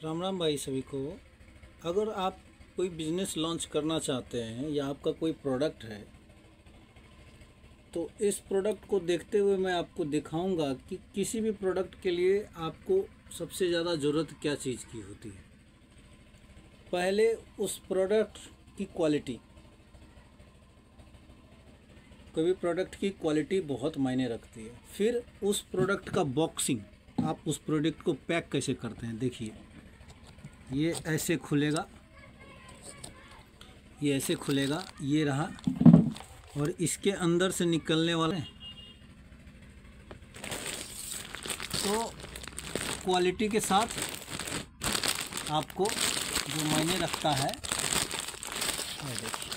राम राम भाई सभी को। अगर आप कोई बिज़नेस लॉन्च करना चाहते हैं या आपका कोई प्रोडक्ट है तो इस प्रोडक्ट को देखते हुए मैं आपको दिखाऊँगा कि किसी भी प्रोडक्ट के लिए आपको सबसे ज़्यादा ज़रूरत क्या चीज़ की होती है। पहले उस प्रोडक्ट की क्वालिटी कोई भी प्रोडक्ट की क्वालिटी बहुत मायने रखती है। फिर उस प्रोडक्ट का बॉक्सिंग आप उस प्रोडक्ट को पैक कैसे करते हैं, देखिए। ये ऐसे खुलेगा। ये ऐसे खुलेगा, ये रहा। और इसके अंदर से निकलने वाले तो क्वालिटी के साथ आपको जो मायने रखता है देखिए।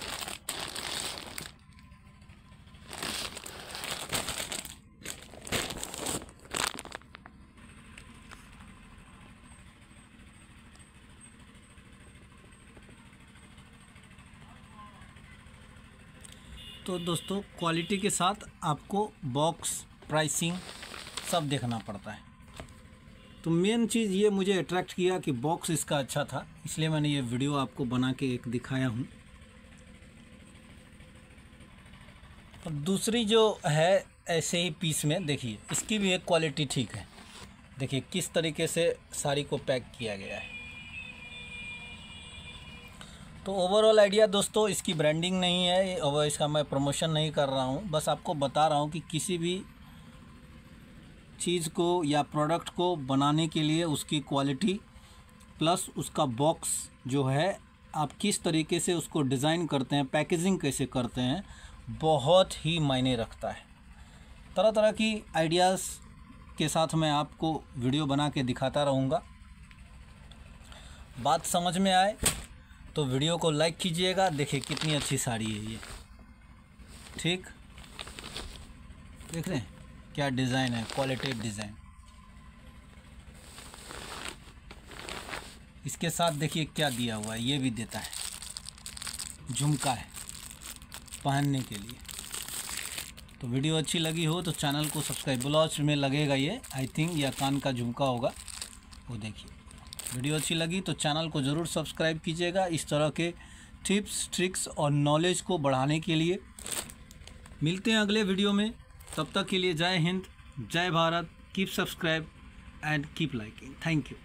तो दोस्तों क्वालिटी के साथ आपको बॉक्स प्राइसिंग सब देखना पड़ता है। तो मेन चीज़ ये मुझे अट्रैक्ट किया कि बॉक्स इसका अच्छा था, इसलिए मैंने ये वीडियो आपको बना के एक दिखाया हूँ। अब दूसरी जो है ऐसे ही पीस में, देखिए, इसकी भी एक क्वालिटी ठीक है। देखिए, किस तरीके से साड़ी को पैक किया गया है। तो ओवरऑल आइडिया दोस्तों, इसकी ब्रांडिंग नहीं है और इसका मैं प्रमोशन नहीं कर रहा हूँ। बस आपको बता रहा हूँ कि किसी भी चीज़ को या प्रोडक्ट को बनाने के लिए उसकी क्वालिटी प्लस उसका बॉक्स जो है, आप किस तरीके से उसको डिज़ाइन करते हैं पैकेजिंग कैसे करते हैं, बहुत ही मायने रखता है। तरह तरह की आइडियाज़ के साथ मैं आपको वीडियो बना के दिखाता रहूँगा। बात समझ में आए? तो वीडियो को लाइक कीजिएगा। देखिए कितनी अच्छी साड़ी है ये। ठीक? देख रहे हैं? क्या डिज़ाइन है क्वालिटी डिज़ाइन। इसके साथ देखिए क्या दिया हुआ है, ये भी देता है। झुमका है, पहनने के लिए। तो वीडियो अच्छी लगी हो तो चैनल को सब्सक्राइब। ब्लाउज में लगेगा ये आई थिंक या कान का झुमका होगा। वो देखिए। वीडियो अच्छी लगी तो चैनल को ज़रूर सब्सक्राइब कीजिएगा इस तरह के टिप्स, ट्रिक्स और नॉलेज को बढ़ाने के लिए। मिलते हैं अगले वीडियो में। तब तक के लिए जय हिंद, जय Bharat. Keep subscribe and keep liking thank you